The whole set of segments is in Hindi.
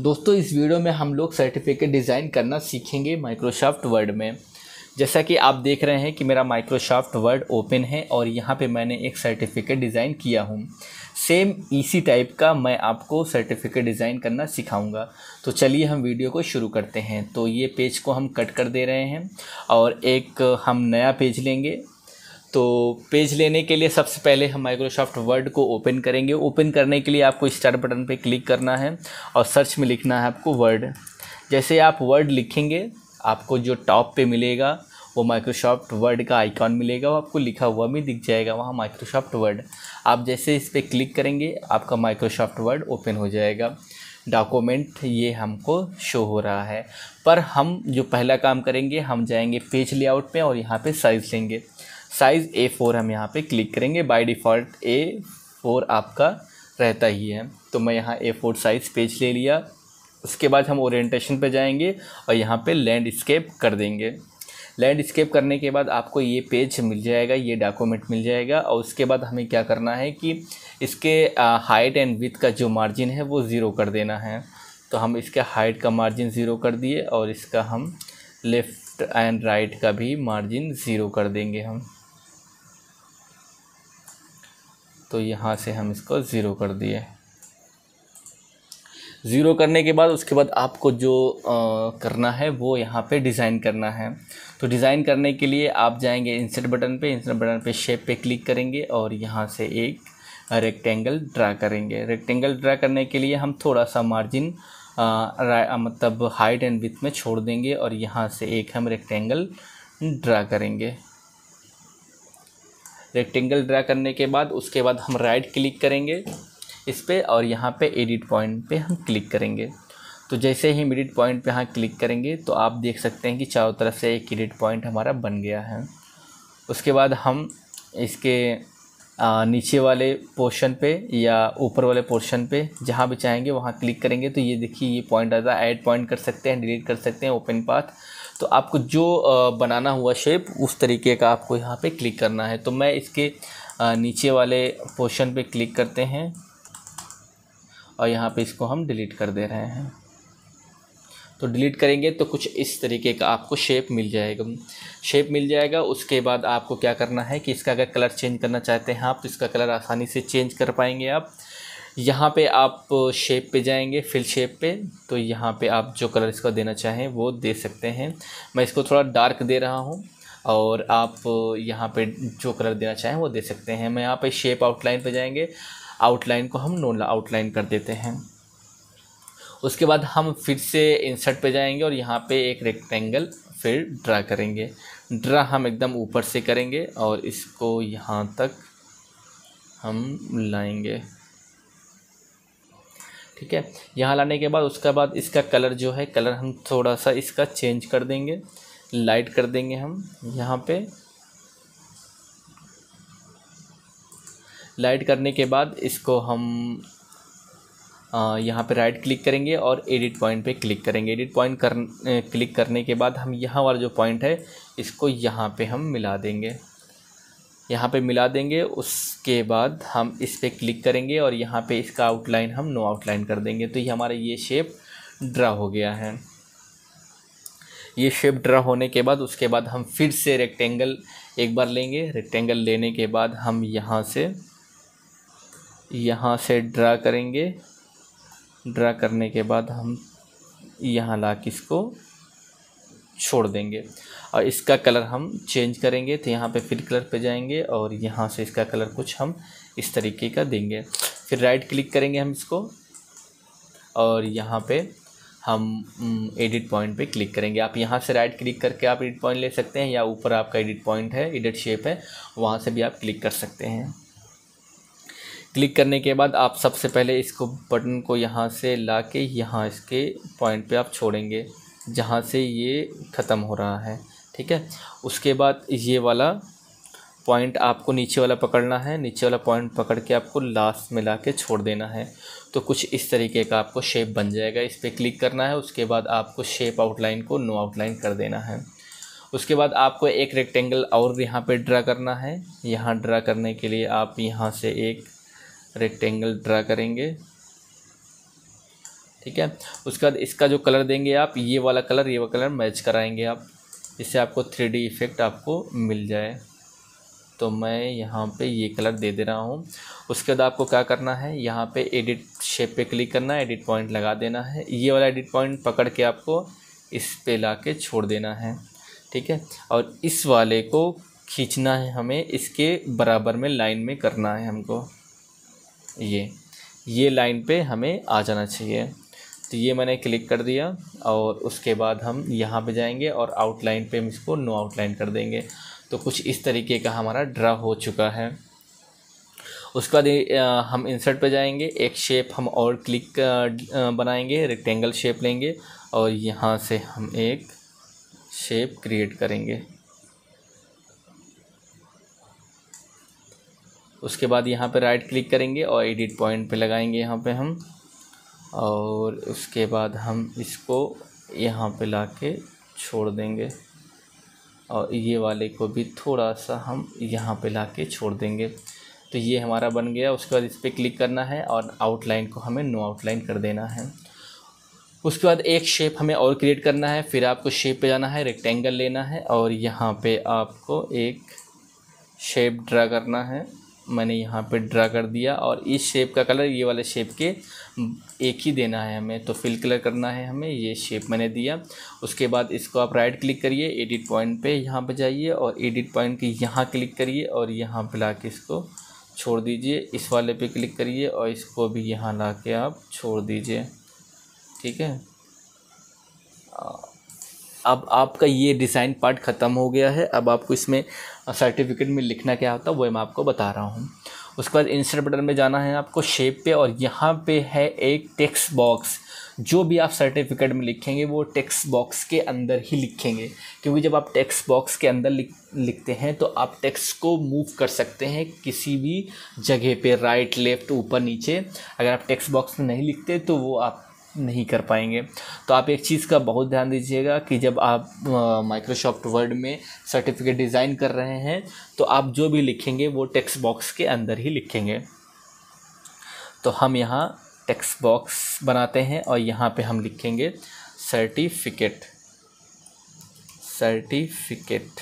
दोस्तों, इस वीडियो में हम लोग सर्टिफिकेट डिज़ाइन करना सीखेंगे माइक्रोसॉफ्ट वर्ड में। जैसा कि आप देख रहे हैं कि मेरा माइक्रोसॉफ्ट वर्ड ओपन है और यहाँ पे मैंने एक सर्टिफिकेट डिज़ाइन किया हूँ। सेम इसी टाइप का मैं आपको सर्टिफिकेट डिज़ाइन करना सिखाऊँगा। तो चलिए हम वीडियो को शुरू करते हैं। तो ये पेज को हम कट कर दे रहे हैं और एक हम नया पेज लेंगे। तो पेज लेने के लिए सबसे पहले हम माइक्रोसॉफ्ट वर्ड को ओपन करेंगे। ओपन करने के लिए आपको स्टार बटन पे क्लिक करना है और सर्च में लिखना है आपको वर्ड जैसे आप वर्ड लिखेंगे, आपको जो टॉप पे मिलेगा, वो माइक्रोसॉफ्ट वर्ड का आइकॉन मिलेगा, वो आपको लिखा हुआ भी दिख जाएगा, वहाँ माइक्रोसॉफ्ट वर्ड आप जैसे इस पर क्लिक करेंगे, आपका माइक्रोसॉफ्ट वर्ड ओपन हो जाएगा। डॉक्यूमेंट ये हमको शो हो रहा है। पर हम जो पहला काम करेंगे, हम जाएँगे पेज लेआउट पे और यहाँ पे साइज़ लेंगे। साइज़ ए फोर हम यहाँ पे क्लिक करेंगे। बाय डिफ़ॉल्ट ए फोर आपका रहता ही है। तो मैं यहाँ ए फोर साइज़ पेज ले लिया। उसके बाद हम ओरिएंटेशन पे जाएँगे और यहाँ पे लैंडस्केप कर देंगे। लैंडस्केप करने के बाद आपको ये पेज मिल जाएगा, ये डॉक्यूमेंट मिल जाएगा। और उसके बाद हमें क्या करना है कि इसके हाइट एंड विथ का जो मार्जिन है वो ज़ीरो कर देना है। तो हम इसके हाइट का मार्जिन ज़ीरो कर दिए और इसका हम लेफ़्ट एंड राइट का भी मार्जिन ज़ीरो कर देंगे हम। तो यहाँ से हम इसको ज़ीरो कर दिए। ज़ीरो करने के बाद उसके बाद आपको जो आ, करना है वो यहाँ पे डिज़ाइन करना है। तो डिज़ाइन करने के लिए आप जाएँगे इंसर्ट बटन पे इंसर्ट बटन पे शेप पे क्लिक करेंगे और यहाँ से एक रेक्टेंगल ड्रा करेंगे। रेक्टेंगल ड्रा करने के लिए हम थोड़ा सा मार्जिन मतलब हाइट एंड विथ में छोड़ देंगे और यहाँ से एक हम रेक्टेंगल ड्रा करेंगे। रेक्टेंगल ड्रा करने के बाद, उसके बाद हम राइट क्लिक करेंगे इस पर और यहाँ पे एडिट पॉइंट पे हम क्लिक करेंगे। तो जैसे ही हम एडिट पॉइंट पे यहाँ क्लिक करेंगे तो आप देख सकते हैं कि चारों तरफ़ से एक एडिट पॉइंट हमारा बन गया है। उसके बाद हम इसके नीचे वाले पोर्शन पे या ऊपर वाले पोर्शन पे जहाँ भी चाहेंगे वहाँ क्लिक करेंगे। तो ये देखिए, ये पॉइंट आता है। ऐड पॉइंट कर सकते हैं डिलीट कर सकते हैं ओपन पाथ तो आपको जो बनाना हुआ शेप उस तरीके का आपको यहाँ पे क्लिक करना है। तो मैं इसके नीचे वाले पोर्शन पे क्लिक करते हैं और यहाँ पे इसको हम डिलीट कर दे रहे हैं। तो डिलीट करेंगे तो कुछ इस तरीके का आपको शेप मिल जाएगा। शेप मिल जाएगा, उसके बाद आपको क्या करना है कि इसका अगर कलर चेंज करना चाहते हैं आप तो इसका कलर आसानी से चेंज कर पाएँगे आप। यहाँ पे आप शेप पे जाएँगे फिल शेप पे तो यहाँ पे आप जो कलर इसका देना चाहें वो दे सकते हैं। मैं इसको थोड़ा डार्क दे रहा हूँ और आप यहाँ पे जो कलर देना चाहें वो दे सकते हैं। मैं यहाँ पे शेप आउटलाइन पे जाएँगे। आउटलाइन को हम नो आउटलाइन कर देते हैं। उसके बाद हम फिर से इंसर्ट पे जाएँगे और यहाँ पे एक रेक्टेंगल फिर ड्रा करेंगे। ड्रा हम एकदम ऊपर से करेंगे और इसको यहाँ तक हम लाएँगे। ठीक है? यहाँ लाने के बाद, उसके बाद इसका कलर जो है कलर हम थोड़ा सा इसका चेंज कर देंगे। लाइट कर देंगे हम यहाँ पे। लाइट करने के बाद इसको हम यहाँ पे राइट क्लिक करेंगे और एडिट पॉइंट पे क्लिक करेंगे। एडिट पॉइंट कर क्लिक करने के बाद हम यहाँ वाला जो पॉइंट है, इसको यहाँ पे हम मिला देंगे। यहाँ पे मिला देंगे। उसके बाद हम इस पर क्लिक करेंगे और यहाँ पे इसका आउटलाइन हम नो आउटलाइन कर देंगे। तो ये हमारा ये शेप ड्रा हो गया है। ये शेप ड्रा होने के बाद उसके बाद हम फिर से रेक्टेंगल एक बार लेंगे। रेक्टेंगल लेने के बाद हम यहाँ से यहाँ से ड्रा करेंगे। ड्रा करने के बाद हम यहाँ ला इसको छोड़ देंगे। और इसका कलर हम चेंज करेंगे तो यहाँ पे फिर कलर पे जाएँगे और यहाँ से इसका कलर कुछ हम इस तरीके का देंगे। फिर राइट क्लिक करेंगे हम इसको और यहाँ पे हम एडिट पॉइंट पे क्लिक करेंगे। आप यहाँ से राइट क्लिक करके आप एडिट पॉइंट ले सकते हैं या ऊपर आपका एडिट पॉइंट है एडिट शेप है, वहाँ से भी आप क्लिक कर सकते हैं। क्लिक करने के बाद आप सबसे पहले इसको बटन को यहाँ से ला के यहाँ इसके पॉइंट पे आप छोड़ेंगे। जहाँ से ये ख़त्म हो रहा है, ठीक है? उसके बाद ये वाला पॉइंट आपको नीचे वाला पकड़ना है। नीचे वाला पॉइंट पकड़ के आपको लास्ट में ला के छोड़ देना है। तो कुछ इस तरीके का आपको शेप बन जाएगा। इस पर क्लिक करना है। उसके बाद आपको शेप आउटलाइन को नो आउटलाइन कर देना है। उसके बाद आपको एक रेक्टेंगल और यहाँ पे ड्रा करना है। यहाँ ड्रा करने के लिए आप यहाँ से एक रेक्टेंगल ड्रा करेंगे। ठीक है? उसके बाद इसका जो कलर देंगे आप, ये वाला कलर ये वाला कलर मैच कराएँगे आप। इससे आपको थ्री इफ़ेक्ट आपको मिल जाए। तो मैं यहाँ पे ये कलर दे दे रहा हूँ। उसके बाद आपको क्या करना है? यहाँ पे एडिट शेप पे क्लिक करना है एडिट पॉइंट लगा देना है। ये वाला एडिट पॉइंट पकड़ के आपको इस पे ला के छोड़ देना है। ठीक है? और इस वाले को खींचना है हमें, इसके बराबर में लाइन में करना है हमको। ये ये लाइन पे हमें आ जाना चाहिए। तो ये मैंने क्लिक कर दिया और उसके बाद हम यहाँ पे जाएँगे और आउटलाइन पे हम इसको नो आउटलाइन कर देंगे। तो कुछ इस तरीके का हमारा ड्रा हो चुका है। उसके बाद हम इंसर्ट पे जाएँगे, एक शेप हम और क्लिक बनाएँगे रेक्टेंगल शेप लेंगे और यहाँ से हम एक शेप क्रिएट करेंगे। उसके बाद यहाँ पे राइट क्लिक करेंगे और एडिट पॉइंट पे लगाएँगे, यहाँ पे हम। और उसके बाद हम इसको यहाँ पे ला के छोड़ देंगे। और ये वाले को भी थोड़ा सा हम यहाँ पे ला के छोड़ देंगे। तो ये हमारा बन गया। उसके बाद इस पर क्लिक करना है और आउटलाइन को हमें नो आउटलाइन कर देना है। उसके बाद एक शेप हमें और क्रिएट करना है। फिर आपको शेप पे जाना है रेक्टेंगल लेना है और यहाँ पे आपको एक शेप ड्रा करना है। मैंने यहाँ पे ड्रा कर दिया और इस शेप का कलर ये वाले शेप के एक ही देना है हमें। तो फिल कलर करना है हमें, ये शेप मैंने दिया। उसके बाद इसको आप राइट क्लिक करिए एडिट पॉइंट पे यहाँ पे जाइए और एडिट पॉइंट के यहाँ क्लिक करिए और यहाँ पे ला के इसको छोड़ दीजिए। इस वाले पे क्लिक करिए और इसको भी यहाँ ला के आप छोड़ दीजिए। ठीक है? अब आपका ये डिज़ाइन पार्ट ख़त्म हो गया है। अब आपको इसमें सर्टिफिकेट में लिखना क्या होता है, वो मैं आपको बता रहा हूँ। उसके बाद इंसर्ट बटन में जाना है आपको शेप पे, और यहाँ पे है एक टेक्स्ट बॉक्स जो भी आप सर्टिफिकेट में लिखेंगे, वो टेक्स्ट बॉक्स के अंदर ही लिखेंगे। क्योंकि जब आप टेक्स्ट बॉक्स के अंदर लिख, लिखते हैं तो आप टेक्स्ट को मूव कर सकते हैं किसी भी जगह पे राइट लेफ़्ट ऊपर, नीचे। अगर आप टेक्स्ट बॉक्स में नहीं लिखते तो वो आप नहीं कर पाएँगे। तो आप एक चीज़ का बहुत ध्यान दीजिएगा कि जब आप माइक्रोसॉफ्ट वर्ड में सर्टिफिकेट डिज़ाइन कर रहे हैं तो आप जो भी लिखेंगे वो टेक्स्ट बॉक्स के अंदर ही लिखेंगे। तो हम यहाँ टेक्स्ट बॉक्स बनाते हैं और यहाँ पे हम लिखेंगे सर्टिफिकेट सर्टिफिकेट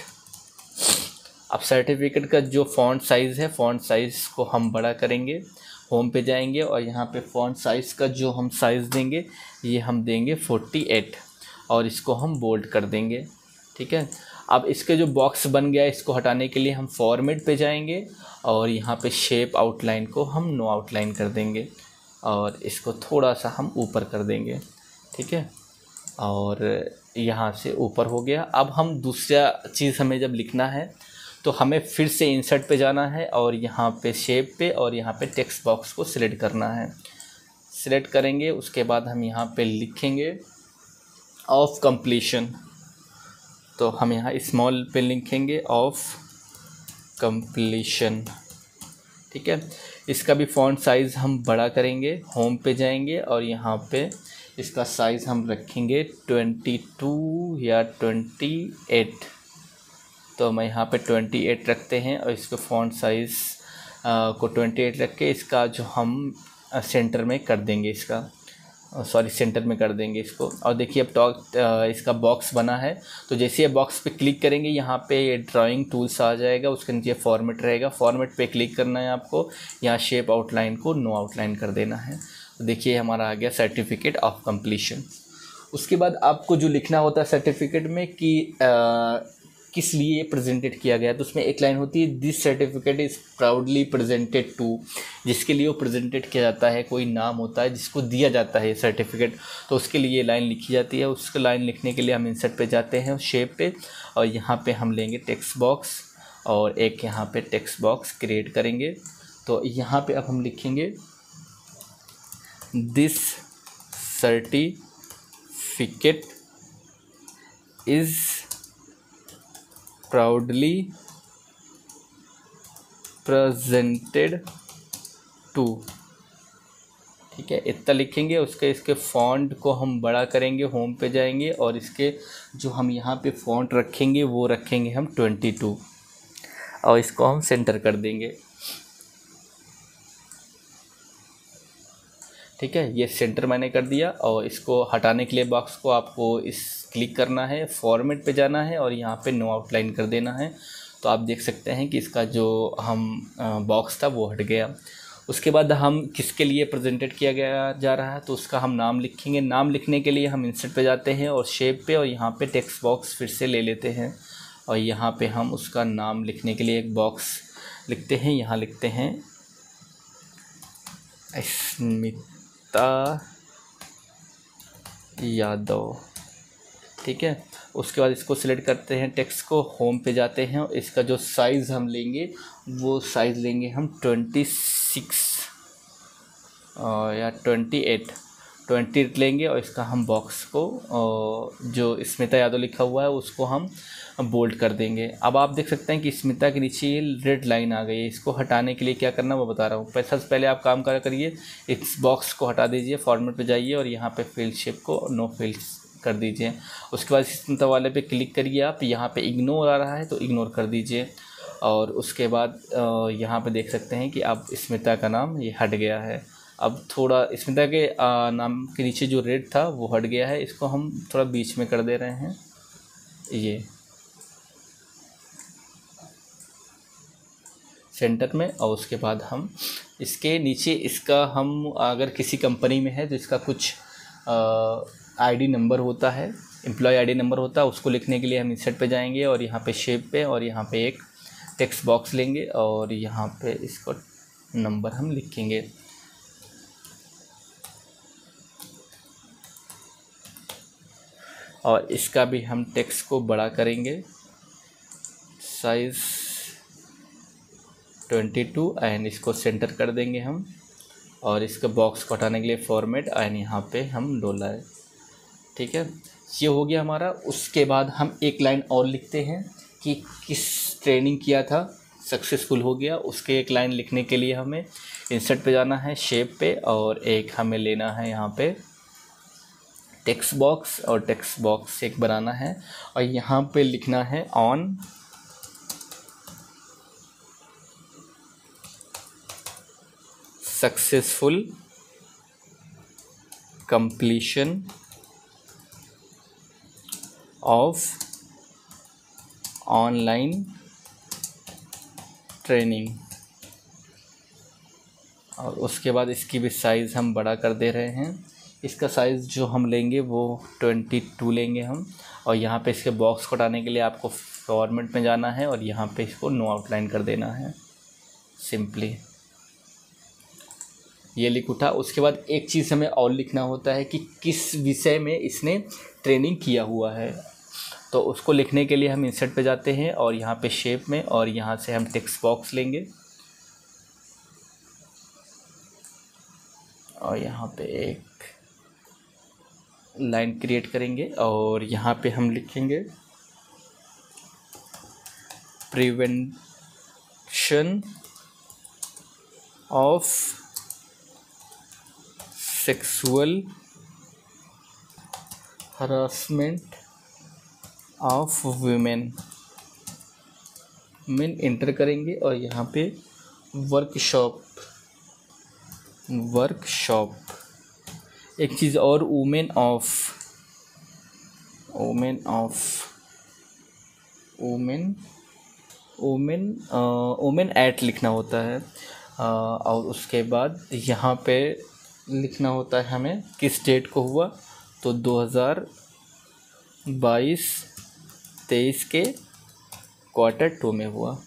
अब सर्टिफिकेट का जो फ़ॉन्ट साइज़ है फ़ॉन्ट साइज़ को हम बड़ा करेंगे। होम पे जाएँगे और यहाँ पे फ़ॉन्ट साइज़ का जो हम साइज़ देंगे, ये हम देंगे फोर्टी एट और इसको हम बोल्ड कर देंगे, ठीक है? अब इसके जो बॉक्स बन गया इसको हटाने के लिए हम फॉर्मेट पे जाएँगे और यहाँ पे शेप आउटलाइन को हम नो आउटलाइन कर देंगे और इसको थोड़ा सा हम ऊपर कर देंगे, ठीक है? और यहाँ से ऊपर हो गया। अब हम दूसरा चीज़ हमें जब लिखना है तो हमें फिर से इंसर्ट पे जाना है और यहाँ पे शेप पे और यहाँ पे टेक्स्ट बॉक्स को सिलेक्ट करना है। सिलेक्ट करेंगे, उसके बाद हम यहाँ पे लिखेंगे ऑफ़ कंप्लीशन तो हम यहाँ स्मॉल पे लिखेंगे ऑफ़ कंप्लीशन ठीक है? इसका भी फ़ॉन्ट साइज़ हम बड़ा करेंगे होम पे जाएँगे और यहाँ पे इसका साइज़ हम रखेंगे ट्वेंटी टू या ट्वेंटी एट तो मैं यहाँ पे ट्वेंटी एट रखते हैं और इसको फ़ॉन्ट साइज़ को ट्वेंटी एट रख के इसका जो हम सेंटर में कर देंगे इसका सॉरी सेंटर में कर देंगे इसको। और देखिए अब टॉक इसका बॉक्स बना है। तो जैसे ये बॉक्स पे क्लिक करेंगे, यहाँ पे ये ड्राइंग टूल्स आ जाएगा, उसके नीचे फॉर्मेट रहेगा। फॉर्मेट पे क्लिक करना है आपको। यहाँ शेप आउटलाइन को नो आउटलाइन कर देना है। तो देखिए हमारा आ गया सर्टिफिकेट ऑफ़ कंप्लीशन उसके बाद आपको जो लिखना होता है सर्टिफिकेट में कि किस लिए प्रेजेंटेड किया गया? तो उसमें एक लाइन होती है this certificate is proudly presented to जिसके लिए वो प्रेजेंटेड किया जाता है, कोई नाम होता है, जिसको दिया जाता है सर्टिफिकेट तो उसके लिए लाइन लिखी जाती है। उसको लाइन लिखने के लिए हम इंसर्ट पे जाते हैं शेप पे, और यहाँ पे हम लेंगे टेक्स्ट बॉक्स और एक यहाँ पे टेक्स्ट बॉक्स क्रिएट करेंगे। तो यहाँ पे अब हम लिखेंगे this certificate is proudly presented to ठीक है, इतना लिखेंगे, उसके, इसके फ़ॉन्ट को हम बड़ा करेंगे होम पे जाएँगे और इसके जो हम यहाँ पे फ़ॉन्ट रखेंगे, वो रखेंगे हम ट्वेंटी टू और इसको हम सेंटर कर देंगे। ठीक है, ये सेंटर मैंने कर दिया और इसको हटाने के लिए बॉक्स को आपको इस क्लिक करना है फॉर्मेट पे जाना है और यहाँ पे नो आउटलाइन कर देना है। तो आप देख सकते हैं कि इसका जो हम बॉक्स था वो हट गया। उसके बाद हम किसके लिए प्रेजेंटेड किया गया जा रहा है तो उसका हम नाम लिखेंगे। नाम लिखने के लिए हम इंसर्ट पे जाते हैं और शेप पे और यहाँ पे टेक्स्ट बॉक्स फिर से ले लेते हैं। और यहाँ पे हम उसका नाम लिखने के लिए एक बॉक्स लिखते हैं, यहाँ लिखते हैं स्मिता यादव। ठीक है? उसके बाद इसको सिलेक्ट करते हैं टेक्स्ट को होम पे जाते हैं और इसका जो साइज़ हम लेंगे, वो साइज़ लेंगे हम ट्वेंटी सिक्स या ट्वेंटी एट ट्वेंटी लेंगे और इसका हम बॉक्स को जो स्मिता यादव लिखा हुआ है, उसको हम बोल्ड कर देंगे। अब आप देख सकते हैं कि स्मिता के नीचे ये रेड लाइन आ गई है। इसको हटाने के लिए क्या करना वो बता रहा हूँ। पैसा से पहले आप काम करा करिए, इस बॉक्स को हटा दीजिए फॉर्मेट पे जाइए और यहाँ पे फ़ील्ड शेप को नो फ़ील्ड कर दीजिए। उसके बाद स्मिता वाले पे क्लिक करिए आप, यहाँ पे इग्नोर आ रहा है तो इग्नोर कर दीजिए। और उसके बाद यहाँ पे देख सकते हैं कि अब स्मिता का नाम ये हट गया है। अब थोड़ा स्मिता के नाम के नीचे जो रेड था वो हट गया है, इसको हम थोड़ा बीच में कर दे रहे हैं। ये। सेंटर में, और उसके बाद हम इसके नीचे, इसका हम अगर किसी कंपनी में है तो इसका कुछ आईडी नंबर होता है एम्प्लॉय आईडी नंबर होता है, उसको लिखने के लिए हम इंसर्ट पे जाएँगे, और यहाँ पे शेप पे, और यहाँ पे एक टेक्स्ट बॉक्स लेंगे, और यहाँ पे इसको नंबर हम लिखेंगे। और इसका भी हम टेक्स्ट को बड़ा करेंगे। साइज़ ट्वेंटी टू एंड इसको सेंटर कर देंगे हम। और इसका बॉक्स को हटाने के लिए फॉर्मेट एंड यहाँ पे हम डोला है। ठीक है? ये हो गया हमारा। उसके बाद हम एक लाइन और लिखते हैं कि किस ट्रेनिंग किया था, सक्सेसफुल हो गया। उसके एक लाइन लिखने के लिए हमें इंसर्ट पे जाना है शेप पे, और एक हमें लेना है यहाँ पे। टेक्स्ट बॉक्स और टेक्स्ट बॉक्स एक बनाना है और यहाँ पे लिखना है on successful completion of online training और उसके बाद इसकी भी साइज़ हम बड़ा कर दे रहे हैं। इसका साइज़ जो हम लेंगे वो ट्वेंटी टू लेंगे हम। और यहाँ पे इसके बॉक्स को हटाने के लिए आपको फॉर्मेट में जाना है और यहाँ पे इसको नो आउटलाइन कर देना है। सिंपली ये लिख उठा। उसके बाद एक चीज़ हमें और लिखना होता है कि किस विषय में इसने ट्रेनिंग किया हुआ है। तो उसको लिखने के लिए हम इंसर्ट पे जाते हैं और यहाँ पे शेप में और यहाँ से हम टेक्स्ट बॉक्स लेंगे। और यहाँ पे एक लाइन क्रिएट करेंगे और यहाँ पे हम लिखेंगे prevention of sexual harassment of women. Main enter करेंगे और यहाँ पे वर्कशॉप वर्कशॉप। एक चीज़ और women of women of women women women at लिखना होता है। और उसके बाद यहाँ पे लिखना होता है हमें किस डेट को हुआ? तो 2022 तेईस के क्वार्टर टू में हुआ।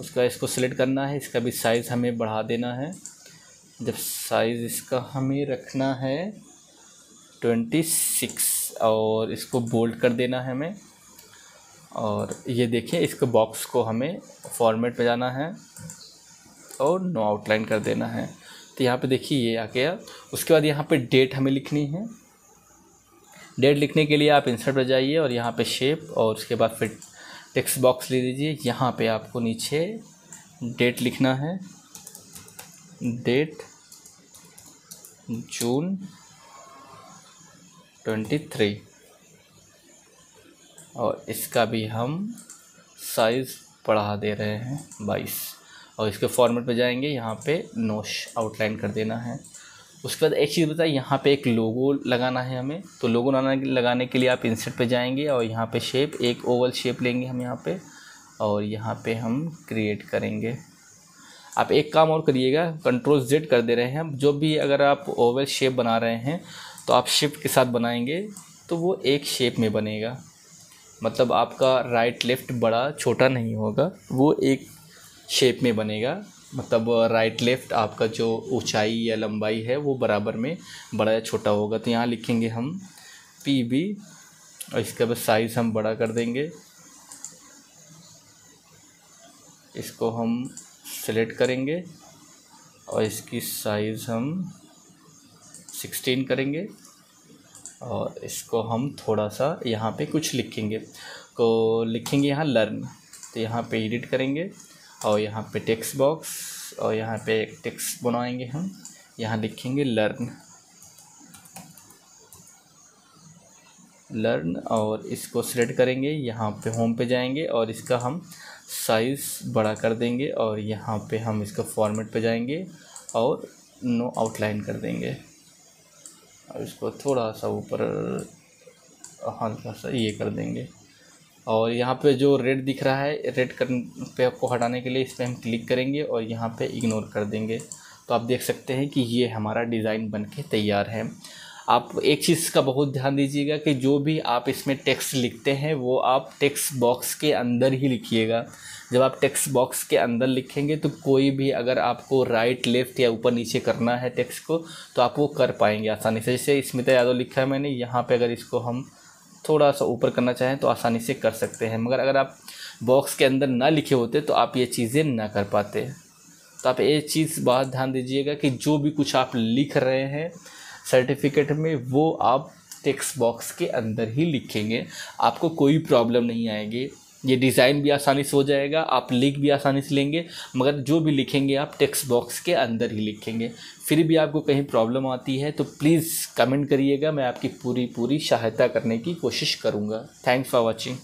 उसका इसको सिलेक्ट करना है, इसका भी साइज़ हमें बढ़ा देना है। जब साइज़ इसका हमें रखना है ट्वेंटी सिक्स और इसको बोल्ड कर देना है हमें। और ये देखिए इसके बॉक्स को हमें फॉर्मेट में जाना है और नो आउटलाइन कर देना है। तो यहाँ पे देखिए, ये आ गया। उसके बाद यहाँ पे डेट हमें लिखनी है। डेट लिखने के लिए आप इंसर्ट पर जाइए और यहाँ पे शेप और उसके बाद फिर टेक्स्ट बॉक्स ले लीजिए। यहाँ पे आपको नीचे डेट लिखना है। Date June twenty three. और इसका भी हम साइज़ बढ़ा दे रहे हैं बाईस। और इसके फॉर्मेट पे जाएँगे, यहाँ पे नोश आउटलाइन कर देना है। उसके बाद एक चीज़ बताए यहाँ पे एक लोगो लगाना है हमें। तो लोगो लगाने के लिए आप इंसर्ट पे जाएँगे और यहाँ पे शेप एक ओवल शेप लेंगे हम यहाँ पे। और यहाँ पे हम क्रिएट करेंगे। आप एक काम और करिएगा कंट्रोल जेड कर दे रहे हैं। जो भी अगर आप ओवल शेप बना रहे हैं तो आप शिफ्ट के साथ बनाएँगे तो वो एक शेप में बनेगा। मतलब आपका राइट लेफ़्ट बड़ा, छोटा नहीं होगा, वो एक शेप में बनेगा। मतलब राइट लेफ़्ट आपका जो ऊंचाई या लंबाई है, वो बराबर में बड़ा या छोटा होगा। तो यहाँ लिखेंगे हम पी बी और इसके बाद साइज़ हम बड़ा कर देंगे। इसको हम सेलेक्ट करेंगे और इसकी साइज़ हम सिक्सटीन करेंगे और इसको हम थोड़ा सा यहाँ पे कुछ लिखेंगे। तो लिखेंगे यहाँ लर्न तो यहाँ पे एडिट करेंगे और यहाँ पे टेक्स्ट बॉक्स और यहाँ पे एक टेक्स्ट बनाएँगे हम। यहाँ लिखेंगे लर्न लर्न और इसको सिलेक्ट करेंगे, यहाँ पे होम पे जाएँगे और इसका हम साइज़ बड़ा कर देंगे और यहाँ पे हम इसका फॉर्मेट पे जाएँगे और नो आउटलाइन कर देंगे। और इसको थोड़ा सा ऊपर, हल्का सा ये कर देंगे। और यहाँ पे जो रेड दिख रहा है रेड कर पे आपको हटाने के लिए इस पर हम क्लिक करेंगे और यहाँ पे इग्नोर कर देंगे। तो आप देख सकते हैं कि ये हमारा डिज़ाइन बन के तैयार है। आप एक चीज़ का बहुत ध्यान दीजिएगा कि जो भी आप इसमें टेक्स्ट लिखते हैं, वो आप टेक्स्ट बॉक्स के अंदर ही लिखिएगा। जब आप टेक्स्ट बॉक्स के अंदर लिखेंगे तो कोई भी अगर आपको राइट लेफ़्ट या ऊपर नीचे करना है टेक्स्ट को तो आप वो कर पाएँगे आसानी से। जैसे स्मिता यादव लिखा है मैंने, यहाँ पे अगर इसको हम थोड़ा सा ऊपर करना चाहें तो आसानी से कर सकते हैं। मगर अगर आप बॉक्स के अंदर ना लिखे होते तो आप ये चीज़ें ना कर पाते। तो आप ये चीज़ बहुत ध्यान दीजिएगा कि जो भी कुछ आप लिख रहे हैं सर्टिफिकेट में वो आप टेक्स्ट बॉक्स के अंदर ही लिखेंगे। आपको कोई प्रॉब्लम नहीं आएगी। ये डिज़ाइन भी आसानी से हो जाएगा, आप लिख भी आसानी से लेंगे, मगर जो भी लिखेंगे आप टेक्स्ट बॉक्स के अंदर ही लिखेंगे। फिर भी आपको कहीं प्रॉब्लम आती है तो प्लीज़ कमेंट करिएगा, मैं आपकी पूरी पूरी सहायता करने की कोशिश करूँगा। Thanks for watching.